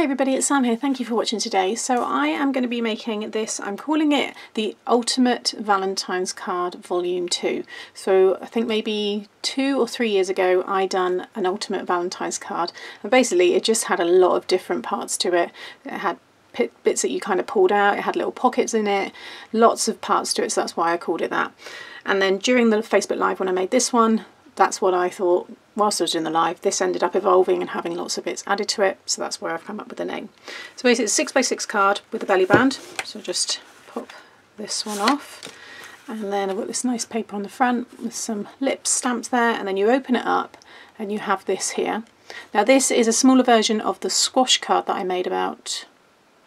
Hi everybody, it's Sam here. Thank you for watching today. So I am going to be making this, I'm calling it the Ultimate Valentine's Card Volume 2. So I think maybe two or three years ago I done an Ultimate Valentine's card and basically it just had a lot of different parts to it. It had bits that you kind of pulled out, it had little pockets in it, lots of parts to it so that's why I called it that. And then during the Facebook Live when I made this one, that's what I thought whilst I was doing the live. This ended up evolving and having lots of bits added to it, so that's where I've come up with the name. So basically it's a six by six card with a belly band, so just pop this one off. And then I've got this nice paper on the front with some lips stamped there, and then you open it up and you have this here. Now this is a smaller version of the squash card that I made about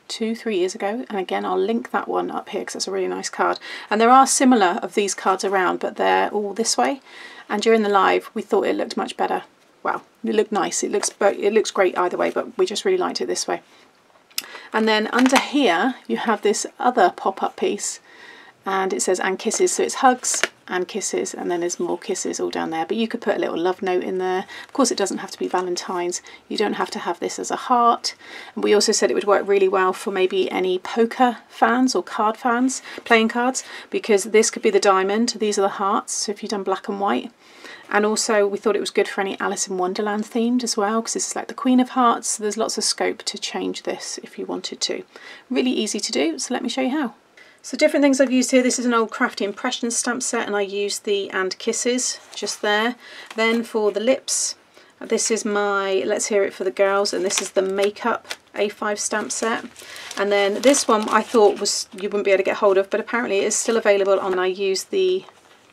two, three years ago. And again, I'll link that one up here because it's a really nice card. And there are similar of these cards around, but they're all this way and during the live we thought it looked much better. Well it looked nice. It looks it looks great either way but we just really liked it this way. And then under here you have this other pop-up piece and it says and kisses. So it's hugs and kisses and then there's more kisses all down there. But you could put a little love note in there. Of course it doesn't have to be valentine's. You don't have to have this as a heart. And we also said it would work really well for maybe any poker fans or card fans playing cards because this could be the diamond. These are the hearts so if you've done black and white. And also we thought it was good for any Alice in Wonderland themed as well because this is like the Queen of Hearts. So there's lots of scope to change this if you wanted to. Really easy to do so let me show you how so different things I've used here, this is an old Crafty Impressions stamp set and I used the And Kisses just there. Then for the lips, this is my Let's Hear It for the Girls and this is the Makeup A5 stamp set. And then this one I thought was you wouldn't be able to get hold of but apparently it is still available and I used the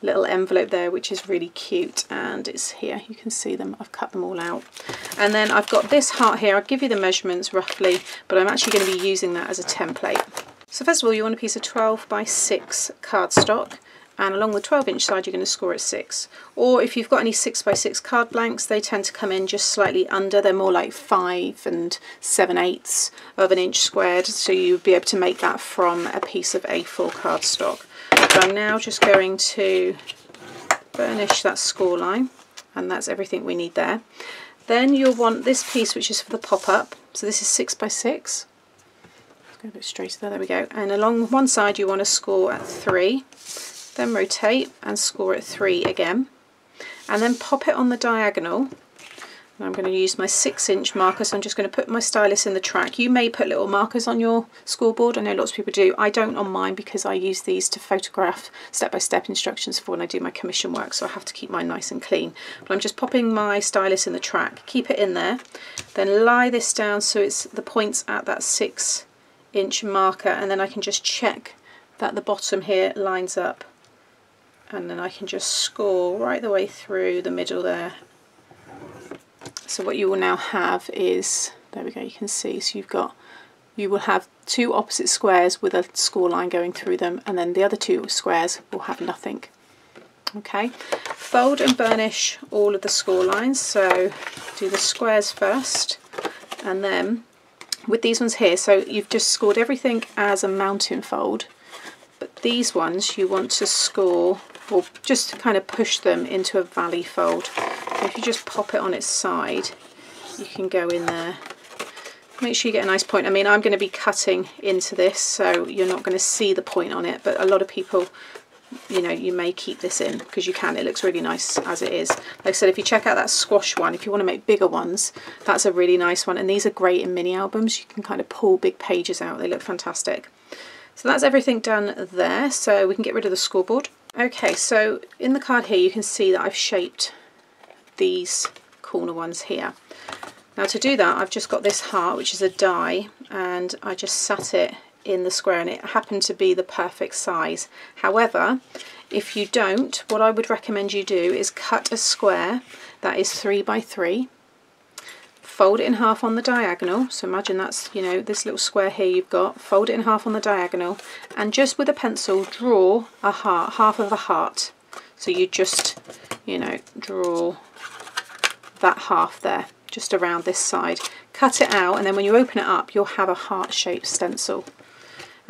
little envelope there which is really cute and it's here. You can see them. I've cut them all out. And then I've got this heart here. I'll give you the measurements roughly but I'm actually going to be using that as a template so first of all you want a piece of 12 by 6 cardstock and along the 12 inch side you're going to score at 6 or if you've got any 6 by 6 card blanks they tend to come in just slightly under they're more like 5 and 7 eighths of an inch squared so you'd be able to make that from a piece of A4 cardstock. So I'm now just going to burnish that score line and that's everything we need there. Then you'll want this piece which is for the pop-up so this is 6 by 6 go a bit straighter there, there we go. And along one side you want to score at 3, then rotate and score at 3 again. And then pop it on the diagonal. And I'm going to use my 6 inch marker, so I'm just going to put my stylus in the track. You may put little markers on your scoreboard, I know lots of people do. I don't on mine because I use these to photograph step-by-step -step instructions for when I do my commission work, so I have to keep mine nice and clean. But I'm just popping my stylus in the track, keep it in there, then lie this down so it's the points at that 6 inch marker and then I can just check that the bottom here lines up and then I can just score right the way through the middle there. So what you will now have is, there we go, you can see, so you've got, you will have two opposite squares with a score line going through them and then the other two squares will have nothing. Okay, fold and burnish all of the score lines, so do the squares first and then with these ones here, so you've just scored everything as a mountain fold, but these ones you want to score or just kind of push them into a valley fold. if you just pop it on its side, you can go in there. Make sure you get a nice point. I mean, I'm going to be cutting into this, so you're not going to see the point on it, but a lot of people you know you may keep this in because you can. It looks really nice as it is. Like I said if you check out that squash one if you want to make bigger ones that's a really nice one. And these are great in mini albums. You can kind of pull big pages out. They look fantastic. So that's everything done there. So we can get rid of the scoreboard. Okay so in the card here you can see that I've shaped these corner ones here. Now to do that I've just got this heart which is a die and I just sat it in the square and it happened to be the perfect size. However, if you don't, what I would recommend you do is cut a square that is three by three, fold it in half on the diagonal, so imagine that's, you know, this little square here you've got, fold it in half on the diagonal, and just with a pencil draw a heart, half of a heart. So you just, you know, draw that half there, just around this side. Cut it out, and then when you open it up, you'll have a heart-shaped stencil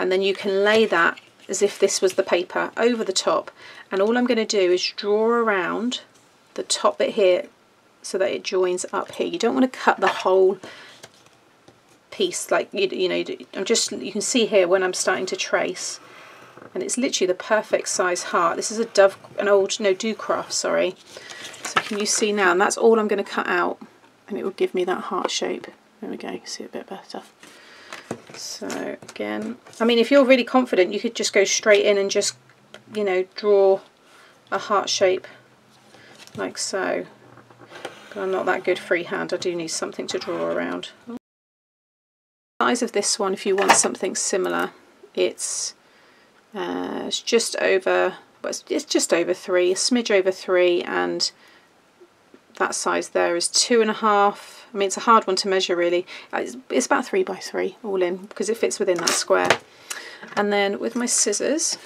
and then you can lay that as if this was the paper over the top. And all I'm going to do is draw around the top bit here so that it joins up here. You don't want to cut the whole piece like you, you know I'm just you can see here when I'm starting to trace. And it's literally the perfect size heart. This is a dove an old no Docrafts sorry. So can you see now? And that's all I'm going to cut out. And it will give me that heart shape. There we go see a bit better so again I mean if you're really confident you could just go straight in and just you know draw a heart shape like so. But I'm not that good freehand. I do need something to draw around. Size of this one if you want something similar it's uh, it's just over it's just over three a smidge over three and that size there is two and a half. I mean it's a hard one to measure really. Uh, it's, it's about three by three all in because it fits within that square. And then with my scissors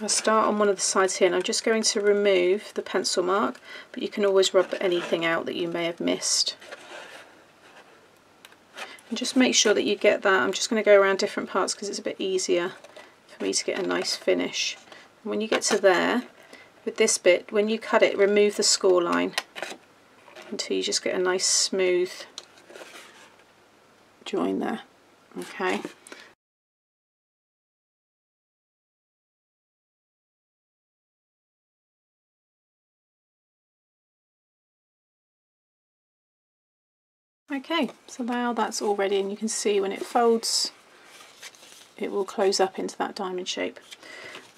I'll start on one of the sides here and I'm just going to remove the pencil mark but you can always rub anything out that you may have missed. And just make sure that you get that. I'm just going to go around different parts because it's a bit easier for me to get a nice finish. And when you get to there with this bit when you cut it remove the score line until you just get a nice smooth join there okay Okay, so now that's all ready and you can see when it folds it will close up into that diamond shape.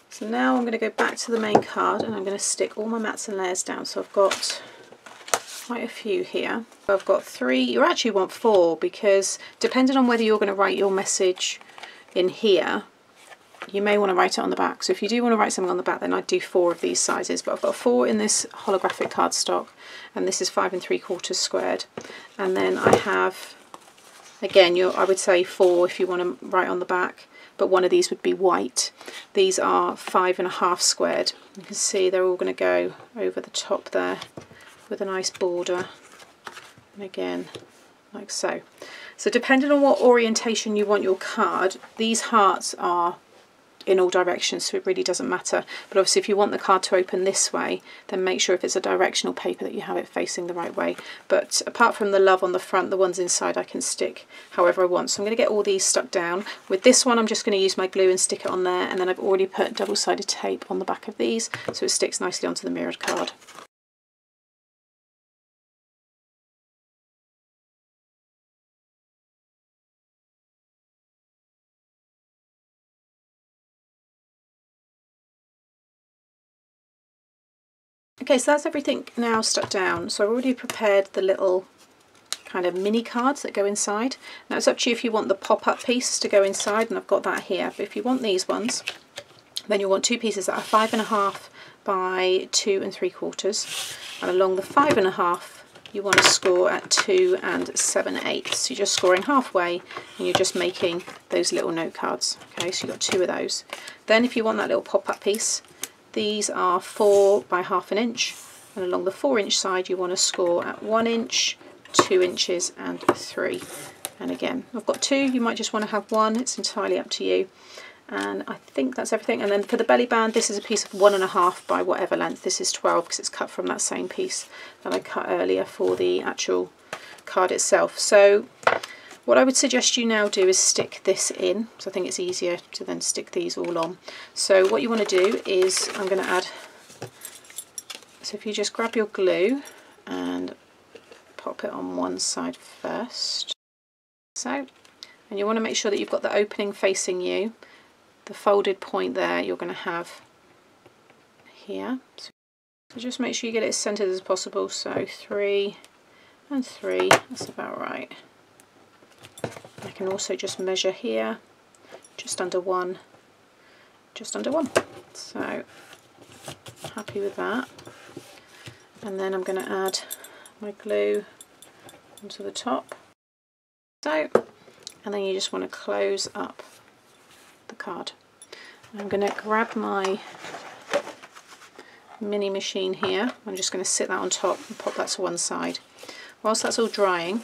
So now I'm going to go back to the main card and I'm going to stick all my mats and layers down. So I've got quite a few here. I've got three, you actually want four because depending on whether you're going to write your message in here, you may want to write it on the back. So if you do want to write something on the back, then I'd do four of these sizes. But I've got four in this holographic cardstock, and this is five and three quarters squared. And then I have, again, I would say four if you want to write on the back, but one of these would be white. These are five and a half squared. You can see they're all going to go over the top there with a nice border. And again, like so. So depending on what orientation you want your card, these hearts are in all directions so it really doesn't matter but obviously if you want the card to open this way then make sure if it's a directional paper that you have it facing the right way but apart from the love on the front the ones inside I can stick however I want so I'm going to get all these stuck down with this one I'm just going to use my glue and stick it on there and then I've already put double-sided tape on the back of these so it sticks nicely onto the mirrored card. Okay, so that's everything now stuck down. So I've already prepared the little kind of mini cards that go inside. Now it's up to you if you want the pop-up piece to go inside, and I've got that here. But if you want these ones, then you'll want two pieces that are five and a half by two and three quarters. And along the five and a half, you want to score at two and seven eighths. So you're just scoring halfway and you're just making those little note cards. Okay, so you've got two of those. Then if you want that little pop-up piece, these are four by half an inch and along the four inch side you want to score at one inch, two inches and three. And again, I've got two, you might just want to have one, it's entirely up to you. And I think that's everything. And then for the belly band, this is a piece of one and a half by whatever length. This is 12 because it's cut from that same piece that I cut earlier for the actual card itself. So what I would suggest you now do is stick this in, so I think it's easier to then stick these all on. So what you want to do is, I'm going to add, so if you just grab your glue and pop it on one side first, so, and you want to make sure that you've got the opening facing you, the folded point there you're going to have here. So just make sure you get it as centered as possible, so three and three, that's about right. I can also just measure here, just under one, just under one. So happy with that. And then I'm going to add my glue onto the top. So, and then you just want to close up the card. I'm going to grab my mini machine here. I'm just going to sit that on top and pop that to one side. Whilst that's all drying,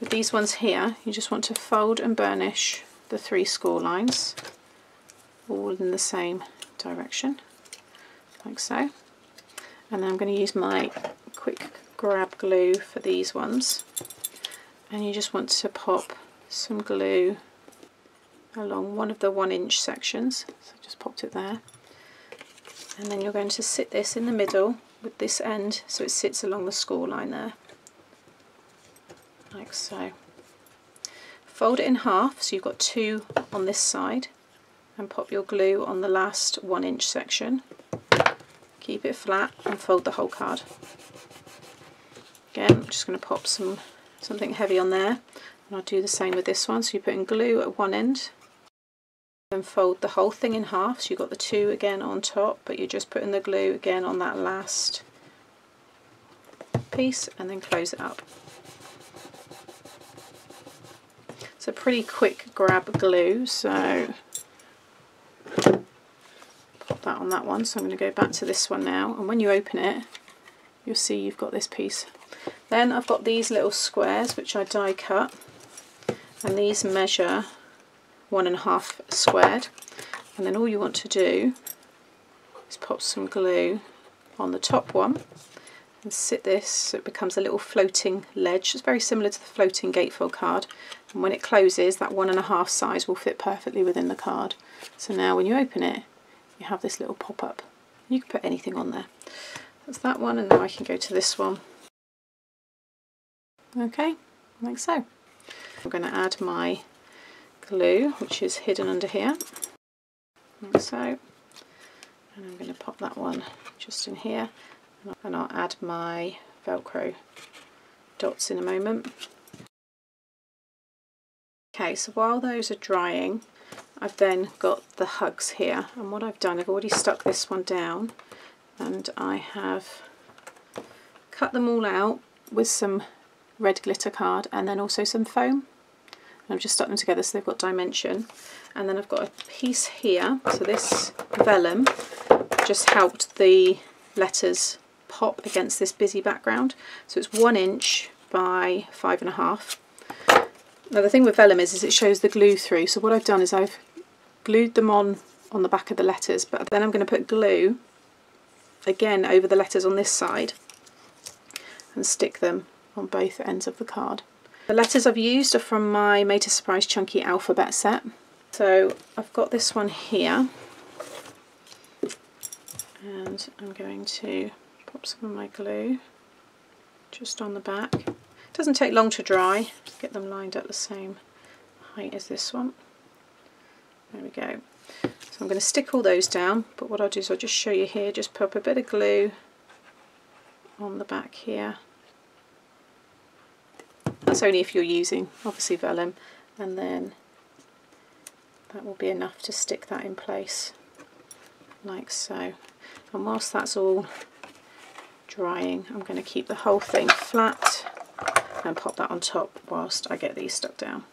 with these ones here, you just want to fold and burnish the three score lines, all in the same direction, like so. And then I'm going to use my quick grab glue for these ones. and you just want to pop some glue along one of the one inch sections so I just popped it there and then you're going to sit this in the middle with this end so it sits along the score line there like so. Fold it in half so you've got two on this side and pop your glue on the last one inch section. Keep it flat and fold the whole card. Again I'm just going to pop some something heavy on there and I'll do the same with this one. So you're putting glue at one end and fold the whole thing in half. So you've got the two again on top but you're just putting the glue again on that last piece and then close it up. It's a pretty quick grab glue so pop that on that one so I'm going to go back to this one now and when you open it you'll see you've got this piece. Then I've got these little squares which I die cut and these measure one and a half squared and then all you want to do is pop some glue on the top one and sit this so it becomes a little floating ledge. It's very similar to the floating gatefold card and when it closes that one and a half size will fit perfectly within the card. So now when you open it you have this little pop-up. You can put anything on there. That's that one and now I can go to this one. Okay, like so. I'm going to add my glue which is hidden under here like so and I'm going to pop that one just in here and I'll add my velcro dots in a moment. Okay so while those are drying I've then got the hugs here. And what I've done I've already stuck this one down. And I have cut them all out with some red glitter card and then also some foam. I've just stuck them together so they've got dimension. And then I've got a piece here. So this vellum just helped the letters pop against this busy background so it's one inch by five and a half now the thing with vellum is, is it shows the glue through so what I've done is I've glued them on on the back of the letters but then I'm going to put glue again over the letters on this side and stick them on both ends of the card. The letters I've used are from my Made to Surprise Chunky alphabet set. So I've got this one here and I'm going to pop some of my glue just on the back. It doesn't take long to dry, get them lined up the same height as this one. There we go. So I'm going to stick all those down, but what I'll do is I'll just show you here, just pop a bit of glue on the back here that's only if you're using obviously vellum and then that will be enough to stick that in place like so. And whilst that's all drying I'm going to keep the whole thing flat and pop that on top whilst I get these stuck down.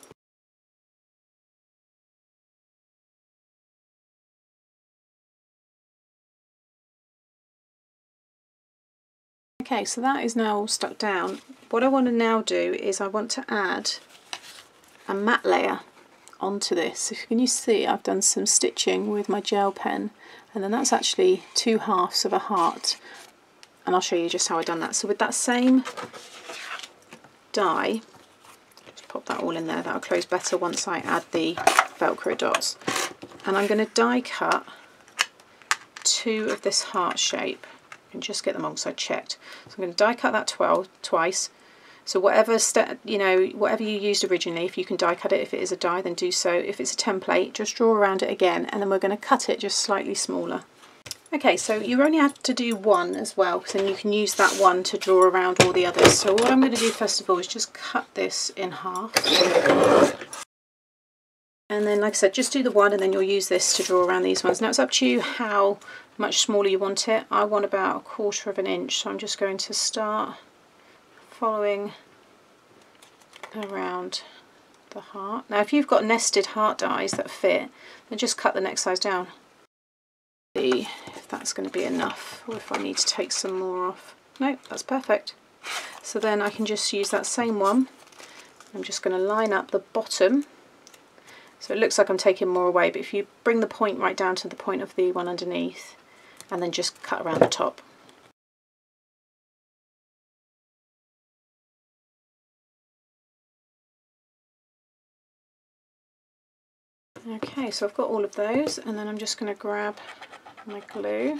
Okay, so that is now all stuck down. What I want to now do is I want to add a matte layer onto this. If can you see I've done some stitching with my gel pen and then that's actually two halves of a heart and I'll show you just how I've done that. So with that same die, just pop that all in there, that'll close better once I add the velcro dots. And I'm going to die cut two of this heart shape and just get them I checked. So I'm going to die cut that 12 twice. So whatever step, you know, whatever you used originally, if you can die cut it, if it is a die, then do so. If it's a template, just draw around it again, and then we're going to cut it just slightly smaller. Okay, so you only have to do one as well, because then you can use that one to draw around all the others. So what I'm going to do first of all is just cut this in half. And then, like I said, just do the one and then you'll use this to draw around these ones. Now it's up to you how much smaller you want it. I want about a quarter of an inch, so I'm just going to start following around the heart. Now if you've got nested heart dies that fit, then just cut the next size down see if that's going to be enough or if I need to take some more off. No, that's perfect. So then I can just use that same one. I'm just going to line up the bottom. So it looks like I'm taking more away, but if you bring the point right down to the point of the one underneath and then just cut around the top. Okay, so I've got all of those and then I'm just going to grab my glue.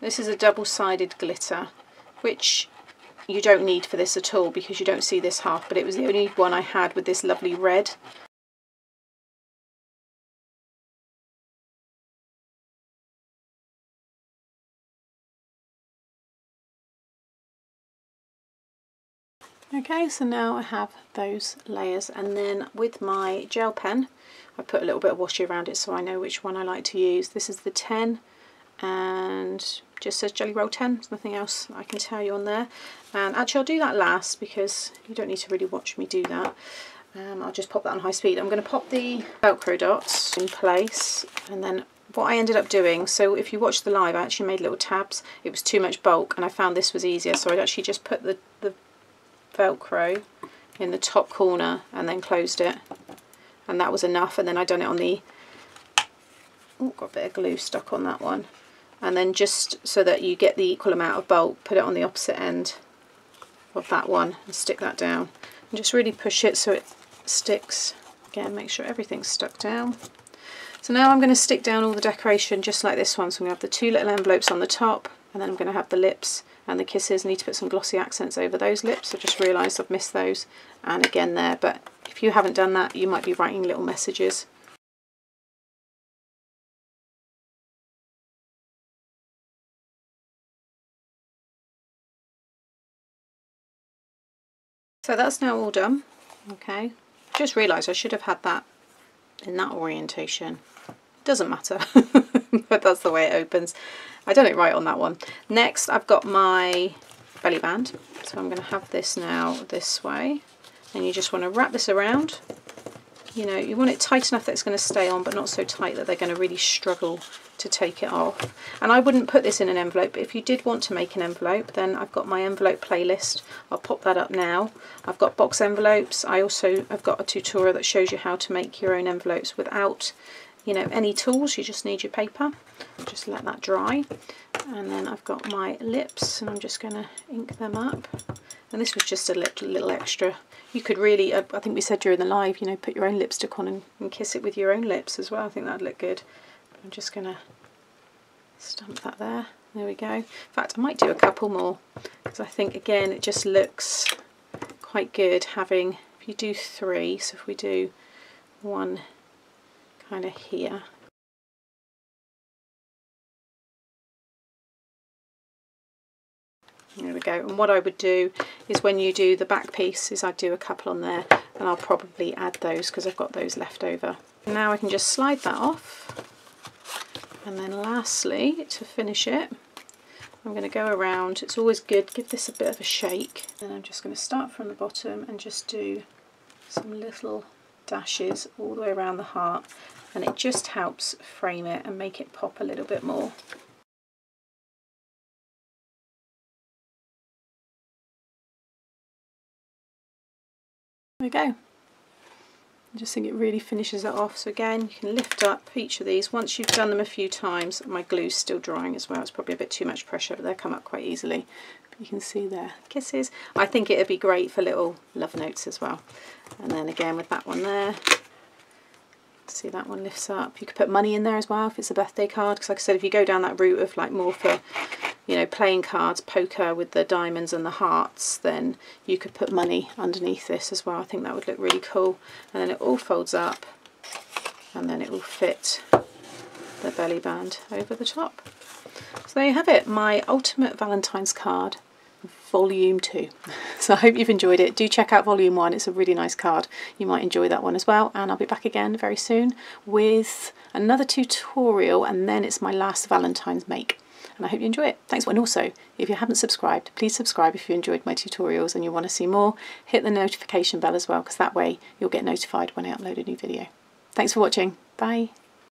This is a double-sided glitter, which you don't need for this at all because you don't see this half, but it was the only one I had with this lovely red. Okay, so now I have those layers and then with my gel pen, I put a little bit of washi around it so I know which one I like to use. This is the 10 and just says Gelly Roll 10, there's nothing else I can tell you on there. And actually I'll do that last because you don't need to really watch me do that. Um, I'll just pop that on high speed. I'm going to pop the Velcro dots in place and then what I ended up doing, so if you watch the live I actually made little tabs, it was too much bulk and I found this was easier so I'd actually just put the, the Velcro in the top corner and then closed it and that was enough and then I done it on the oh got a bit of glue stuck on that one and then just so that you get the equal amount of bulk put it on the opposite end of that one and stick that down and just really push it so it sticks again make sure everything's stuck down so now I'm going to stick down all the decoration just like this one so I'm going to have the two little envelopes on the top and then I'm going to have the lips and the kisses. I need to put some glossy accents over those lips. I just realised I've missed those and again there but if you haven't done that you might be writing little messages. So that's now all done. Okay, just realised I should have had that in that orientation. Doesn't matter, but that's the way it opens. I done it right on that one. Next, I've got my belly band. So I'm going to have this now this way. And you just want to wrap this around. You know, you want it tight enough that it's going to stay on, but not so tight that they're going to really struggle to take it off. And I wouldn't put this in an envelope, but if you did want to make an envelope, then I've got my envelope playlist. I'll pop that up now. I've got box envelopes. I also have got a tutorial that shows you how to make your own envelopes without you know any tools you just need your paper just let that dry and then I've got my lips and I'm just going to ink them up and this was just a little, extra you could really uh, I think we said during the live you know put your own lipstick on and, and kiss it with your own lips as well I think that'd look good I'm just going to stamp that there there we go in fact I might do a couple more because I think again it just looks quite good having if you do three so if we do one kind of here. There we go. And what I would do is when you do the back piece is I'd do a couple on there and I'll probably add those because I've got those left over. Now I can just slide that off. And then lastly, to finish it, I'm going to go around. It's always good, give this a bit of a shake. And I'm just going to start from the bottom and just do some little dashes all the way around the heart and it just helps frame it and make it pop a little bit more. There we go. I just think it really finishes it off. So again, you can lift up each of these. Once you've done them a few times, my glue's still drying as well. It's probably a bit too much pressure, but they come up quite easily. But you can see there, kisses. I think it'd be great for little love notes as well. And then again with that one there, see that one lifts up. You could put money in there as well if it's a birthday card. Because like I said, if you go down that route of like more for, you know, playing cards, poker with the diamonds and the hearts, then you could put money underneath this as well. I think that would look really cool. And then it all folds up and then it will fit the belly band over the top. So there you have it, my ultimate Valentine's card volume 2 so I hope you've enjoyed it do check out volume 1 it's a really nice card you might enjoy that one as well and I'll be back again very soon with another tutorial and then it's my last Valentine's make and I hope you enjoy it. Thanks. And also, if you haven't subscribed, please subscribe if you enjoyed my tutorials and you want to see more. Hit the notification bell as well because that way you'll get notified when I upload a new video. Thanks for watching. Bye.